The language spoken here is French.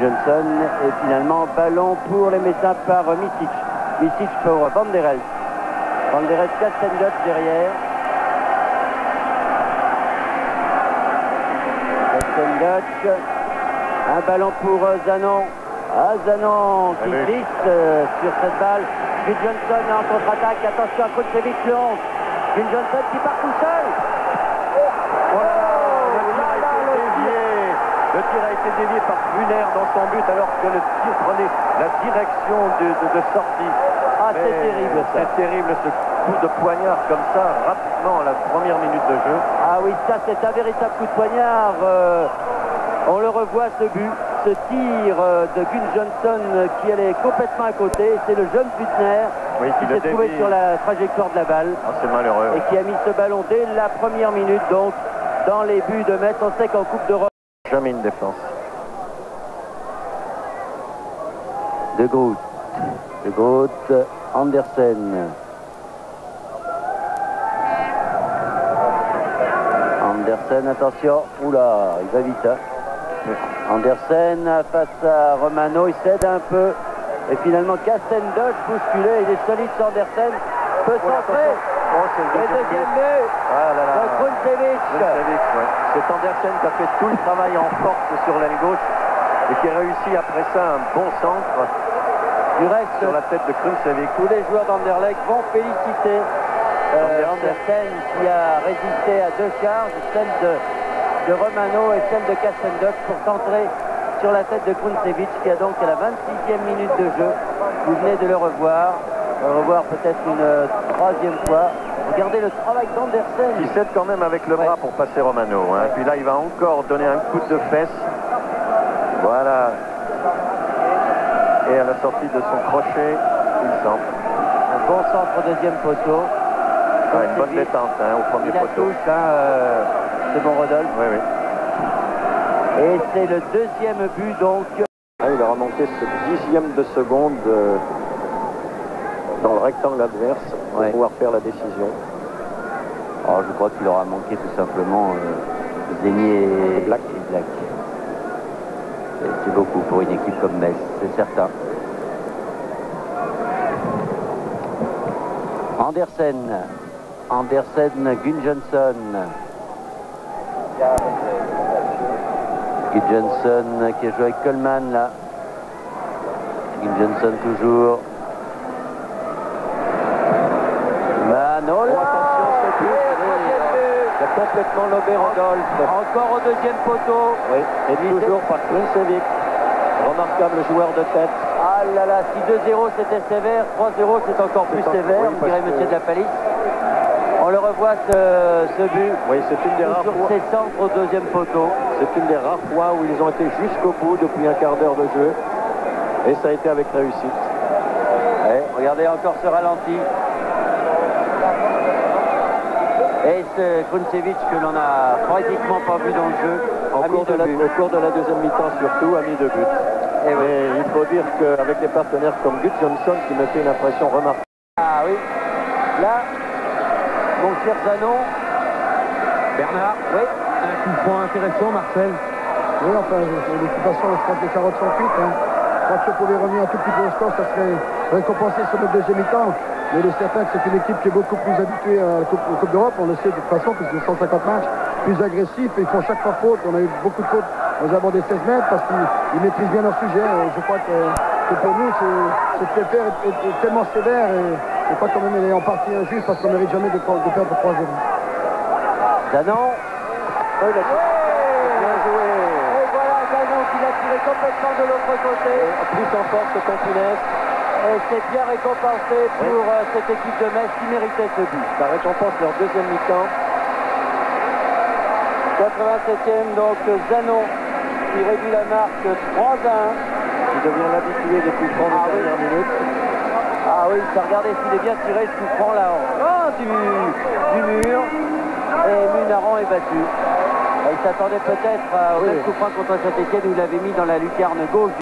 Johnson. Et finalement, ballon pour les Messins par Misic. Misic pour Van der Elst. Van der Elst, Kastendot derrière. Kastendot. Un ballon pour euh, Zanon. Ah, Zanon qui Allez. glisse euh, sur cette balle. Gil Johnson en contre-attaque. Attention à Koutsevic, le 11. Gil Johnson qui part tout seul. Oh là là, le tir a été dévié. Le tir a été dévié par Brunner dans son but alors que le tir prenait la direction de, de- de sortie. Ah, c'est terrible ça. C'est terrible ce coup de poignard comme ça, rapidement à la première minute de jeu. Ah oui, ça c'est un véritable coup de poignard. Euh, on le revoit ce but, ce tir euh, de Gun Johnson euh, qui allait complètement à côté. C'est le jeune Butner Oui, qui s'est trouvé sur la trajectoire de la balle Ah, c'est malheureux. et qui a mis ce ballon dès la première minute donc dans les buts de Metz. On sait qu'en Coupe d'Europe. Jamais une défense. De Groot. De Groot, Andersen. Andersen, attention. Oula, il va vite. hein. Andersen face à Romano, il cède un peu. Et finalement, Castendoche bousculé. Il est solide sur Andersen. Peut centrer. Oh, le Et deuxième but. Ah là là. de Kruncevic. Kruncevic, ouais. C'est Andersen qui a fait tout le travail en force sur l'aile gauche et qui a réussi après ça un bon centre Du reste, sur la tête de Kruncevic. tous les joueurs d'Anderlecht vont féliciter euh, Andersen qui a résisté à deux charges, celle de, de Romano et celle de Castendoc pour centrer sur la tête de Kruncevic qui a donc à la 26e minute de jeu. Vous venez de le revoir, le revoir peut-être une euh, troisième fois. Regardez le travail Il d'Andersen. cède quand même avec le bras Ouais. pour passer Romano. hein. Puis là, il va encore donner un coup de fesse. Voilà. Et à la sortie de son crochet, il centre. Un bon centre au deuxième poteau. Ah, une bonne détente hein, au premier Il la touche, hein, euh, c'est bon Rodolphe. Oui, oui. Et c'est le deuxième but donc. Ah, il a remonté ce dixième de seconde euh, dans le rectangle adverse pour Ouais. pouvoir faire la décision. Oh, je crois qu'il aura manqué tout simplement euh, Zeni et Black. et Black. C'est beaucoup pour une équipe comme Metz, c'est certain. Andersen. Andersen, Gun Johnson. Gun Johnson qui a joué avec Coleman là. Gun Johnson toujours. Manola Oh, attention, ce but, Et oui, troisième but. Il a complètement lobé Rodolphe. Encore au deuxième poteau. Oui, et toujours par Kruncevic. Remarquable joueur de tête. Ah là là, si 2-0 c'était sévère, 3-0 c'est encore plus sévère, dirait. On le revoit ce, ce but Oui, c'est une des rares sur fois. ses centres au deuxième poteau. C'est une des rares fois où ils ont été jusqu'au bout depuis un quart d'heure de jeu. Et ça a été avec réussite. Ouais, regardez encore ce ralenti. Et c'est Kruncevic que l'on a pratiquement pas vu dans le jeu. Cours de la, au cours de la deuxième mi-temps surtout, a mis deux buts. Et oui. Mais il faut dire qu'avec des partenaires comme Gus Johnson, qui me fait une impression remarquable. Ah oui. Là, mon cher Zanon. Bernard, Oui. un coup de poing intéressant, Marcel. Oui, enfin, l'occupation, carottes sont cuites. Hein. Je crois que si on pouvait revenir un tout petit peu au score, ça serait récompensé sur notre deuxième mi-temps. Mais il est certain que c'est une équipe qui est beaucoup plus habituée à la Coupe, d'Europe, on le sait de toute façon, puisque 150 matchs, plus agressifs, et ils font chaque fois faute. On a eu beaucoup de fautes aux abords des 16 mètres parce qu'ils ils maîtrisent bien leur sujet. Et je crois que, que pour nous, cette faire est, est- est tellement sévère et je crois quand même elle est en partie injuste parce qu'on ne mérite jamais de, de perdre 3-0. Zanon. Oh, il a bien joué. Et voilà Zanon qui l'a tiré complètement de l'autre côté. Plus en force que Continès. Et c'est bien récompensé pour euh, cette équipe de Metz qui méritait ce but. Ça récompense leur deuxième mi-temps. 87e donc Zanon qui réduit la marque 3 à 1. qui devient l'habitué des coups francs Ah des oui. dernières minutes. Ah oui, ça regardez s'il est bien tiré ce coup franc là oh, du, du mur. Et Munaran est battu. Il s'attendait peut-être à- au Oui. même coup franc contre Saint-Etienne où il avait mis dans la lucarne gauche.